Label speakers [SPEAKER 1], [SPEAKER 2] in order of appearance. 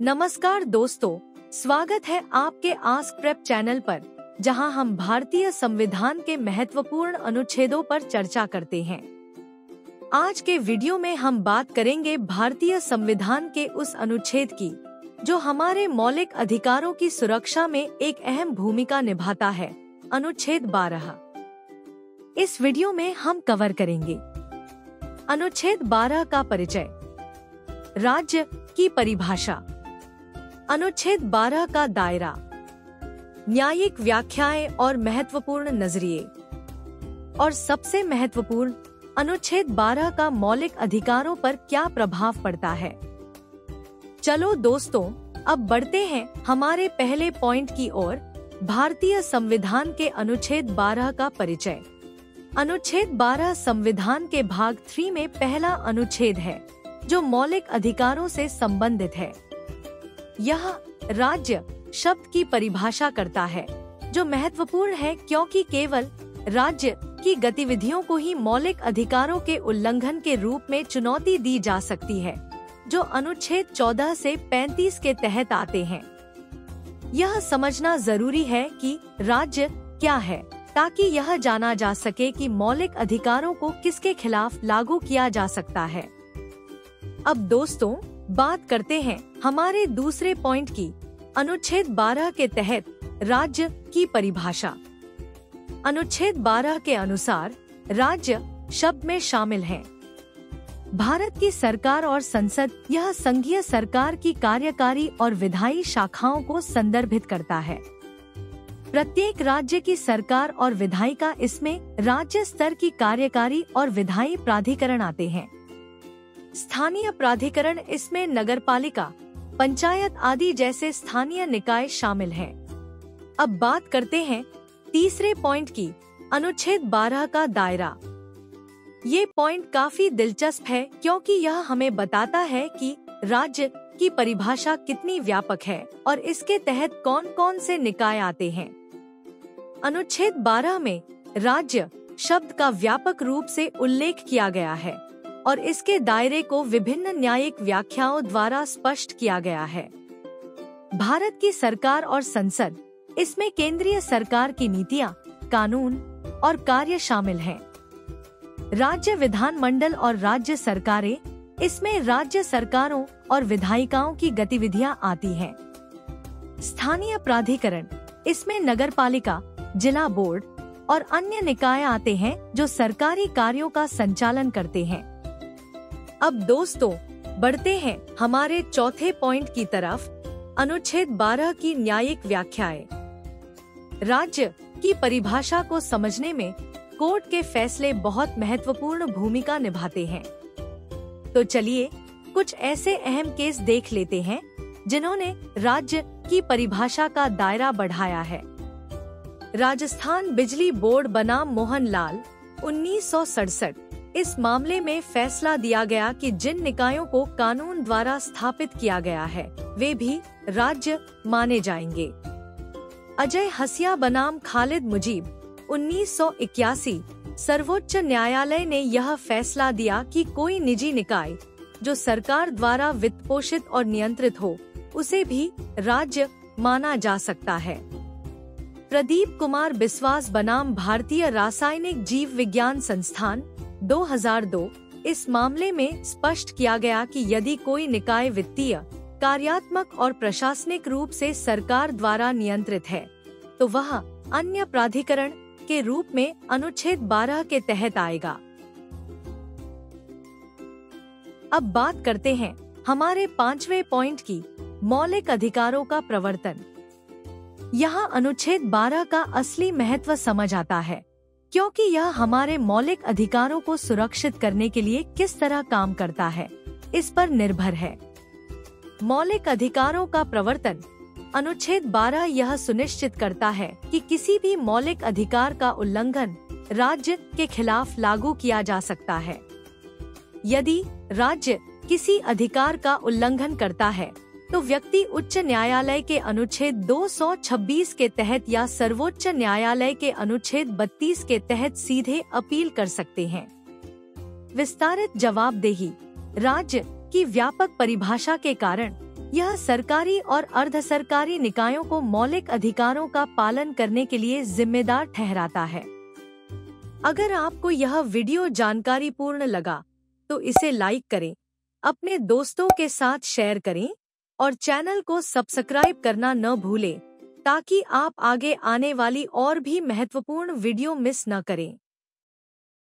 [SPEAKER 1] नमस्कार दोस्तों, स्वागत है आपके आस्क प्रेप चैनल पर, जहाँ हम भारतीय संविधान के महत्वपूर्ण अनुच्छेदों पर चर्चा करते हैं। आज के वीडियो में हम बात करेंगे भारतीय संविधान के उस अनुच्छेद की, जो हमारे मौलिक अधिकारों की सुरक्षा में एक अहम भूमिका निभाता है, अनुच्छेद बारह। इस वीडियो में हम कवर करेंगे। अनुच्छेद बारह का परिचय। राज्य की परिभाषा। अनुच्छेद 12 का दायरा। न्यायिक व्याख्याएँ और महत्वपूर्ण नज़रिए। और सबसे महत्वपूर्ण, अनुच्छेद 12 का मौलिक अधिकारों पर क्या प्रभाव पड़ता है? चलो दोस्तों, अब बढ़ते हैं हमारे पहले पॉइंट की ओर, भारतीय संविधान के अनुच्छेद 12 का परिचय। अनुच्छेद 12 संविधान के भाग थ्री में पहला अनुच्छेद है, जो मौलिक अधिकारों से संबंधित है। यह राज्य शब्द की परिभाषा करता है, जो महत्वपूर्ण है क्योंकि केवल राज्य की गतिविधियों को ही मौलिक अधिकारों के उल्लंघन के रूप में चुनौती दी जा सकती है, जो अनुच्छेद 14 से 35 के तहत आते हैं। यह समझना ज़रूरी है कि राज्य क्या है, ताकि यह जाना जा सके कि मौलिक अधिकारों को किसके खिलाफ लागू किया जा सकता है। अब दोस्तों बात करते हैं हमारे दूसरे पॉइंट की, अनुच्छेद 12 के तहत राज्य की परिभाषा। अनुच्छेद 12 के अनुसार राज्य शब्द में शामिल हैं। भारत की सरकार और संसद यह संघीय सरकार की कार्यकारी और विधायी शाखाओं को संदर्भित करता है। प्रत्येक राज्य की सरकार और विधायिका इसमें राज्य स्तर की कार्यकारी और विधायी प्राधिकरण आते हैं। स्थानीय प्राधिकरण इसमें नगरपालिका, पंचायत आदि जैसे स्थानीय निकाय शामिल हैं। अब बात करते हैं तीसरे पॉइंट की, अनुच्छेद 12 का दायरा। ये पॉइंट काफ़ी दिलचस्प है क्योंकि यह हमें बताता है कि राज्य की परिभाषा कितनी व्यापक है और इसके तहत कौन कौन से निकाय आते हैं। अनुच्छेद 12 में राज्य शब्द का व्यापक रूप से उल्लेख किया गया है। और इसके दायरे को विभिन्न न्यायिक व्याख्याओं द्वारा स्पष्ट किया गया है भारत की सरकार और संसद, इसमें केंद्रीय सरकार की नीतियाँ, कानून और कार्य शामिल हैं। राज्य विधान मंडल और राज्य सरकारें, इसमें राज्य सरकारों और विधायिकाओं की गतिविधियाँ आती हैं। स्थानीय प्राधिकरण, इसमें नगर पालिका जिला बोर्ड और अन्य निकाय आते हैं जो सरकारी कार्यों का संचालन करते हैं अब दोस्तों, बढ़ते हैं हमारे चौथे पॉइंट की तरफ़, अनुच्छेद 12 की न्यायिक व्याख्याएँ। राज्य की परिभाषा को समझने में कोर्ट के फैसले बहुत महत्वपूर्ण भूमिका निभाते हैं। तो चलिए, कुछ ऐसे अहम केस देख लेते हैं, जिन्होंने राज्य की परिभाषा का दायरा बढ़ाया है। राजस्थान बिजली बोर्ड बनाम मोहन लाल, उन्नीस इस मामले में फैसला दिया गया कि जिन निकायों को कानून द्वारा स्थापित किया गया है, वे भी राज्य माने जाएँगे। अजय हसिया बनाम खालिद मुजीब, उन्नीस सौ इक्यासी, सर्वोच्च न्यायालय ने यह फैसला दिया कि कोई निजी निकाय, जो सरकार द्वारा वित्त पोषित और नियंत्रित हो, उसे भी राज्य माना जा सकता है। प्रदीप कुमार बिस्वास बनाम भारतीय रासायनिक जीव विज्ञान संस्थान 2002 इस मामले में स्पष्ट किया गया कि यदि कोई निकाय वित्तीय, कार्यात्मक और प्रशासनिक रूप से सरकार द्वारा नियंत्रित है तो वह अन्य प्राधिकरण के रूप में अनुच्छेद 12 के तहत आएगा। अब बात करते हैं हमारे पांचवे पॉइंट की, मौलिक अधिकारों का प्रवर्तन। यहाँ अनुच्छेद 12 का असली महत्व समझ आता है। क्योंकि यह हमारे मौलिक अधिकारों को सुरक्षित करने के लिए किस तरह काम करता है, इस पर निर्भर है। मौलिक अधिकारों का प्रवर्तन। अनुच्छेद 12 यह सुनिश्चित करता है कि किसी भी मौलिक अधिकार का उल्लंघन राज्य के खिलाफ लागू किया जा सकता है। यदि राज्य किसी अधिकार का उल्लंघन करता है तो व्यक्ति उच्च न्यायालय के अनुच्छेद 226 के तहत या सर्वोच्च न्यायालय के अनुच्छेद 32 के तहत सीधे अपील कर सकते हैं। विस्तारित जवाबदेही। राज्य की व्यापक परिभाषा के कारण यह सरकारी और अर्ध सरकारी निकायों को मौलिक अधिकारों का पालन करने के लिए जिम्मेदार ठहराता है। अगर आपको यह वीडियो जानकारी पूर्ण लगा तो इसे लाइक करें, अपने दोस्तों के साथ शेयर करें और चैनल को सब्सक्राइब करना न भूलें, ताकि आप आगे आने वाली और भी महत्वपूर्ण वीडियो मिस न करें।